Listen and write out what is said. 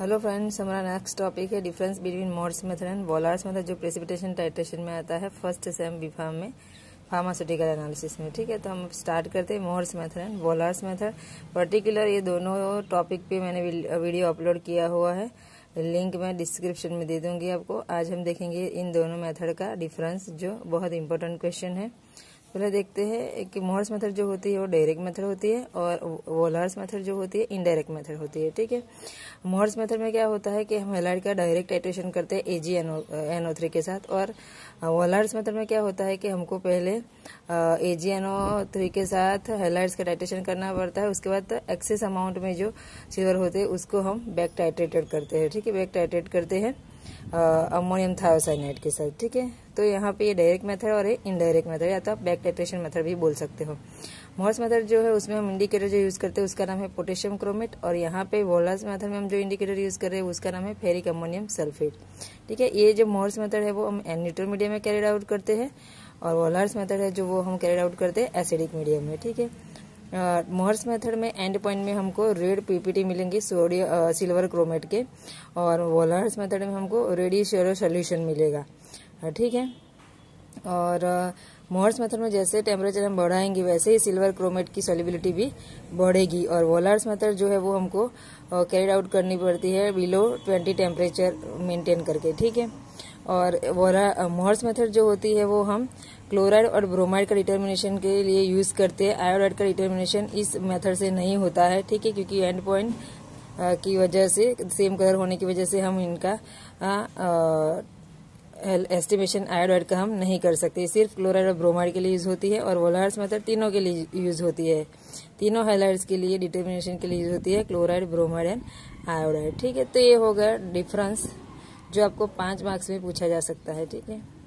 Hello friends हमारा next topic है difference between Mohr's method and Volhard's method जो precipitation titration में आता है फ़र्स्ट सेम बी फार्म में फार्मास्यूटिकल एनालिसिस में, ठीक है? तो हम स्टार्ट करते हैं Mohr's method and Volhard's method particular ये दोनों टॉपिक पे मैंने वीडियो अपलोड किया हुआ है। लिंक मैं डिस्क्रिप्शन में दे दूँगी आपको। आज हम देखेंगे इन दोनों मेथड का डिफरेंस जो बहुत इंपॉर्टेंट क्वेश्चन है। पहले देखते हैं कि मोहर्स मेथड जो होती है, वो डायरेक्ट मेथड होती है और वोलर्स मेथड जो होती है, इनडायरेक्ट मेथड होती है, ठीक है? मोहर्स मेथड में क्या होता है कि हम हेलाइड का डायरेक्ट टाइट्रेशन करते हैं ए एजी एनओ थ्री के साथ और वोलर्स मेथड में क्या होता है कि हमको पहले ए एजी एनओ थ्री के साथ हेलाइड्स का टाइट्रेशन करना पड़ता है, उसके बाद एक्सेस अमाउंट में जो सिल्वर होते हैं, उसको हम बैक टाइट्रेटेड करते हैं, ठीक है? बैक टाइट्रेट करते हैं। अमोनियम थायोसाइनाइड के साथ, ठीक है? तो यहाँ पे ये डायरेक्ट मेथड और इनडायरेक्ट मेथड या तो आप बैक टाइट्रेशन मेथड भी बोल सकते हो। मोर्स मेथड जो है, उसमें हम इंडिकेटर जो यूज़ करते हैं, उसका नाम है पोटेशियम क्रोमेट और यहाँ पे वोलास मेथड में हम जो इंडिकेटर यूज़ कर रहे हैं, उसका नाम है फेरिक अमोनियम सल्फेट ठीक है, ये जो मोर्स मेथड है, वो हम न्यूट्रल मीडियम में कैरिड आउट करते हैं, और वोलार्स मेथड है, जो वो हम कैरिड आउट करते हैं एसिडिक मीडियम में, ठीक है? मोहर्स मेथड में एंड पॉइंट में हमको रेड पीपीटी मिलेंगे सोडियम सिल्वर क्रोमेट के, और वोलर्स मेथड में हमको रेडी शेरो सोल्यूशन मिलेगा। ठीक है? और मोहर्स मेथड में जैसे टेम्परेचर हम बढ़ाएँगे, वैसे ही सिल्वर क्रोमेट की सोलिबिलिटी भी बढ़ेगी। और वोलर्स मेथड जो है वो हमको कैरिड आउट करनी पड़ती है बिलो ट्वेंटी टेम्परेचर मेंटेन करके, ठीक है? और वोरा मोहर्स मेथड जो होती है वो हम क्लोराइड और ब्रोमाइड का डिटर्मिनेशन के लिए यूज़ करते हैं। आयोडाइड का डिटर्मिनेशन इस मेथड से नहीं होता है, ठीक है? क्योंकि एंड पॉइंट की वजह से सेम कलर होने की वजह से हम इनका एस्टिमेशन आयोडाइड का हम नहीं कर सकते। सिर्फ़ क्लोराइड और ब्रोमाइड के लिए यूज़ होती है और वोलार्स मेथड तीनों के लिए यूज़ होती है। तीनों हाइलाइट्स के लिए डिटर्मिनेशन के लिए यूज़ होती है, क्लोराइड, ब्रोमाइड एंड आयोडाइड, ठीक है? तो ये होगा डिफरेंस जो आपको पाँच मार्क्स में पूछा जा सकता है ठीक है?